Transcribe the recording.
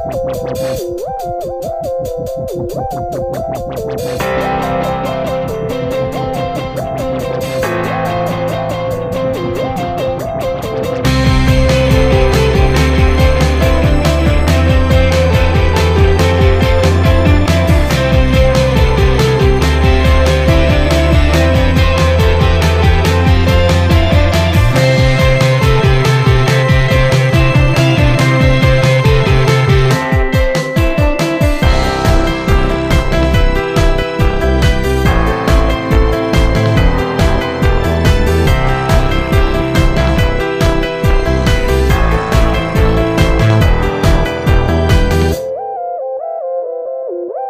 Thank you. Woo!